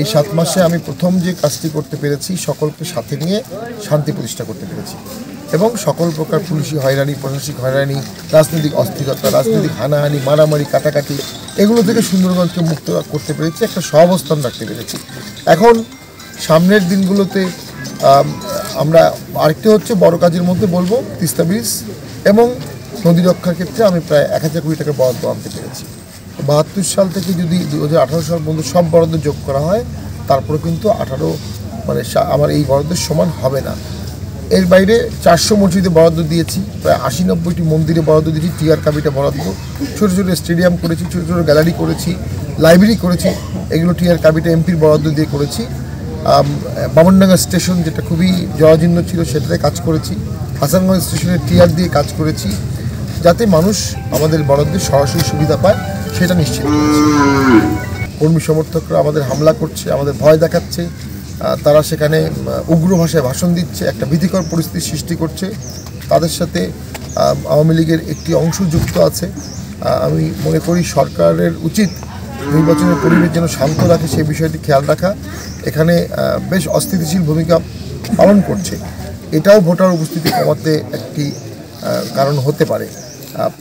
এই সাত মাসে আমি প্রথম যে কাজটি করতে পেরেছি, সকলকে সাথে নিয়ে শান্তি প্রতিষ্ঠা করতে পেরেছি। এবং সকল প্রকার পুলিশি হয়রানি, প্রশাসনিক হয়রানি, রাজনৈতিক অস্থিরতা, রাজনৈতিক হানাহানি, মারামারি, কাটাকাটি, এগুলো থেকে সুন্দরগঞ্জকে মুক্ত করতে পেরেছি, একটা সহাবস্থান রাখতে পেরেছি। এখন সামনের দিনগুলোতে আমরা আরেকটি হচ্ছে বড় কাজের মধ্যে বলব, তিস্তা ব্রিজ এবং নদী রক্ষার ক্ষেত্রে আমি প্রায় এক হাজার কোটি টাকা বরাদ্দ আনতে পেরেছি। বাহাত্তর সাল থেকে যদি দু হাজার আঠারো সাল পর্যন্ত সব বরাদ্দ যোগ করা হয়, তারপরে কিন্তু আঠারো মানে আমার এই বরাদ্দের সমান হবে না। এর বাইরে চারশো মসজিদে বরাদ্দ দিয়েছি, প্রায় আশি নব্বইটি মন্দিরে বরাদ্দ দিয়েছি টিআর কাবিটা বরাদ্দ। ছোটো ছোটো স্টেডিয়াম করেছি, ছোটো ছোটো গ্যালারি করেছি, লাইব্রেরি করেছি, এগুলো টিআর কাবিটা এমপির বরাদ্দ দিয়ে করেছি। বামনডাঙ্গা স্টেশন যেটা খুবই জরাজীর্ণ ছিল, সেটাতে কাজ করেছি। হাসানগঞ্জ স্টেশনের টিআর দিয়ে কাজ করেছি, যাতে মানুষ আমাদের বরাদ্দের সরাসরি সুবিধা পায়। সেটা নিশ্চিত কর্মী সমর্থকরা আমাদের হামলা করছে, আমাদের ভয় দেখাচ্ছে তারা সেখানে উগ্র ভাষায় ভাষণ দিচ্ছে, একটা ভীতিকর পরিস্থিতি সৃষ্টি করছে। তাদের সাথে আওয়ামী লীগের একটি অংশ যুক্ত আছে। আমি মনে করি সরকারের উচিত নির্বাচনের পরিবেশ যেন শান্ত রাখে, সেই বিষয়টি খেয়াল রাখা। এখানে বেশ অস্থিতিশীল ভূমিকা পালন করছে। এটাও ভোটার উপস্থিতি কমাতে একটি কারণ হতে পারে।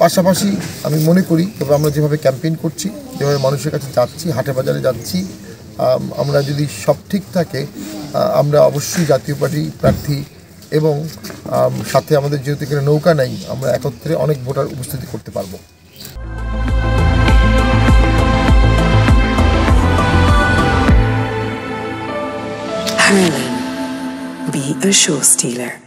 পাশাপাশি আমি মনে করি তবে আমরা যেভাবে ক্যাম্পেইন করছি, যেভাবে মানুষের কাছে যাচ্ছি, হাটে বাজারে যাচ্ছি আমরা যদি সব ঠিক থাকে আমরা অবশ্যই জাতীয় পার্টি প্রার্থী এবং সাথে আমাদের যেহেতু এখানে নৌকা নাই, আমরা একত্রে অনেক ভোটার উপস্থিতি করতে পারব be a show stealer.